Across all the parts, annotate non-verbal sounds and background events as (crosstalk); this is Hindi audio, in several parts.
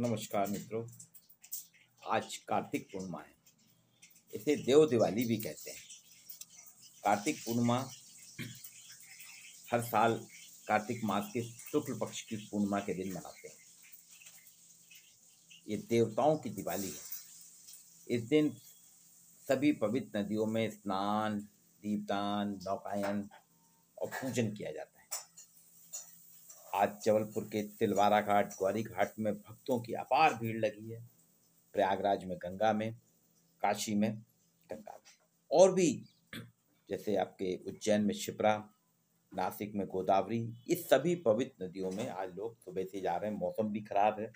नमस्कार मित्रों, आज कार्तिक पूर्णिमा है। इसे देव दिवाली भी कहते हैं। कार्तिक पूर्णिमा हर साल कार्तिक मास के शुक्ल पक्ष की पूर्णिमा के दिन मनाते हैं। ये देवताओं की दिवाली है। इस दिन सभी पवित्र नदियों में स्नान, दीपदान, नौकायन और पूजन किया जाता है। आज जबलपुर के तिलवारा घाट, ग्वारी घाट में भक्तों की अपार भीड़ लगी है। प्रयागराज में, गंगा में, काशी में, गंगा में। और भी, जैसे आपके उज्जैन में शिप्रा, नासिक में गोदावरी, इस सभी पवित्र नदियों में आज लोग सुबह से जा रहे हैं। मौसम भी खराब है।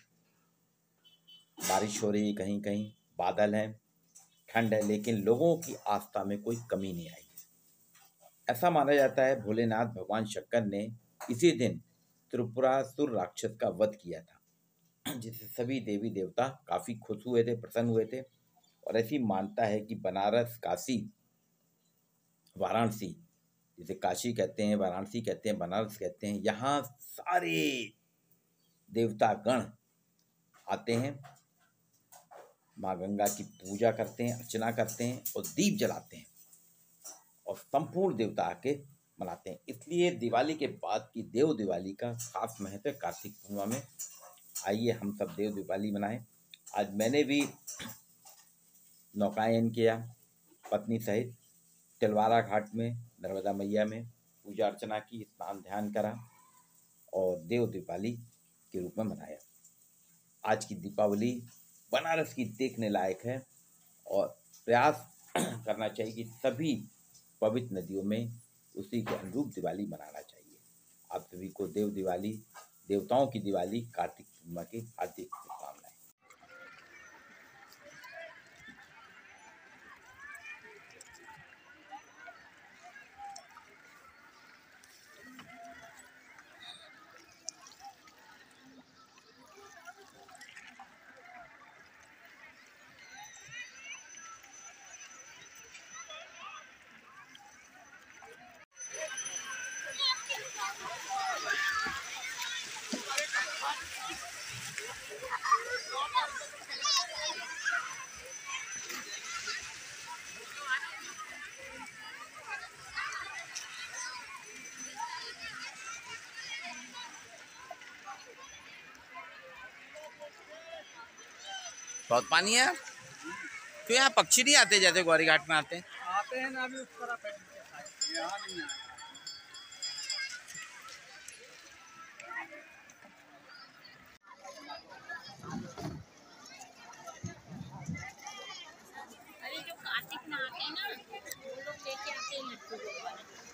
बारिश हो रही है कहीं कहीं बादल हैं, ठंड है, लेकिन लोगों की आस्था में कोई कमी नहीं आई ऐसा माना जाता है, भोलेनाथ, भगवान शंकर ने इसी दिन त्रिपुरासुर राक्षस का वध किया था जिससे सभी देवी देवता काफ़ी खुश हुए थे, प्रसन्न हुए थे और ऐसी मानता है कि बनारस काशी, वाराणसी, जिसे काशी कहते हैं, वाराणसी कहते हैं, बनारस कहते हैं, यहाँ सारे देवता गण आते हैं, माँ गंगा की पूजा करते हैं, अर्चना करते हैं और दीप जलाते हैं और संपूर्ण देवता आके मनाते हैं। इसलिए दिवाली के बाद की देव दिवाली का खास महत्व है कार्तिक पूर्णिमा में। आइए हम सब देव दिवाली मनाएँ। आज मैंने भी नौकायन किया, पत्नी सहित तिलवारा घाट में, नर्मदा मैया में पूजा अर्चना की, स्नान ध्यान करा और देव दिवाली के रूप में मनाया। आज की दीपावली बनारस की देखने लायक है और प्रयास (clears throat) करना चाहिए कि सभी पवित्र नदियों में उसी के अनुरूप दिवाली मनाना चाहिए। आप सभी को देव दिवाली, देवताओं की दिवाली, कार्तिक पूर्णिमा के हार्दिक बहुत पानी है? क्यों यहाँ पक्षी नहीं आते, जैसे गौरी घाट में आते आते हैं ना, अभी उस तरफ़ seen it.